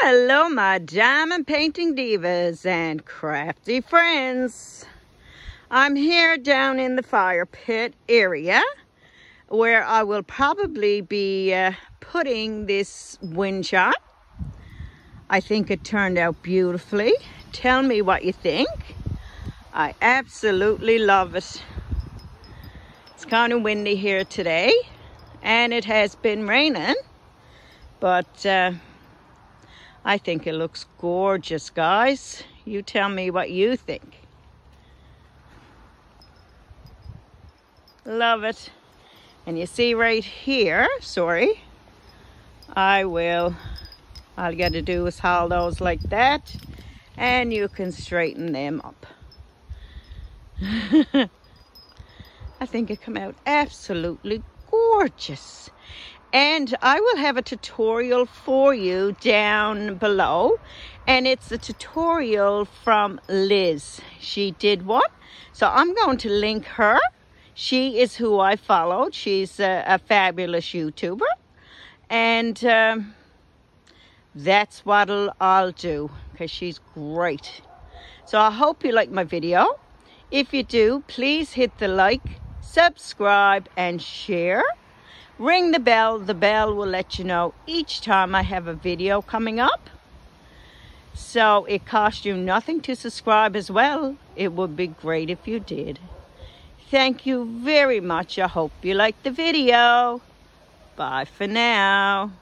Hello, my diamond painting divas and crafty friends. I'm here down in the fire pit area where I will probably be uh, putting this wind chime. I think it turned out beautifully. Tell me what you think. I absolutely love it. It's kind of windy here today and it has been raining, but uh, I think it looks gorgeous, guys. You tell me what you think. Love it. And you see right here, sorry, I will, all you got to do is hold those like that and you can straighten them up. I think it come out absolutely gorgeous and I will have a tutorial for you down below. And it's a tutorial from Liz. She did one so I'm going to link her. She is who I followed. She's a, a fabulous YouTuber. And um, that's what I'll, I'll do because she's great. So I hope you like my video. If you do please hit the like subscribe and share ring the bell. The bell will let you know each time I have a video coming up. So it costs you nothing to subscribe as well. It would be great if you did. Thank you very much. I hope you liked the video. Bye for now.